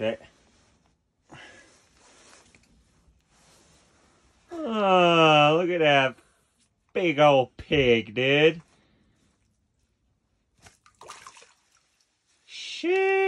Okay. Oh, look at that big old pig, dude. Shit.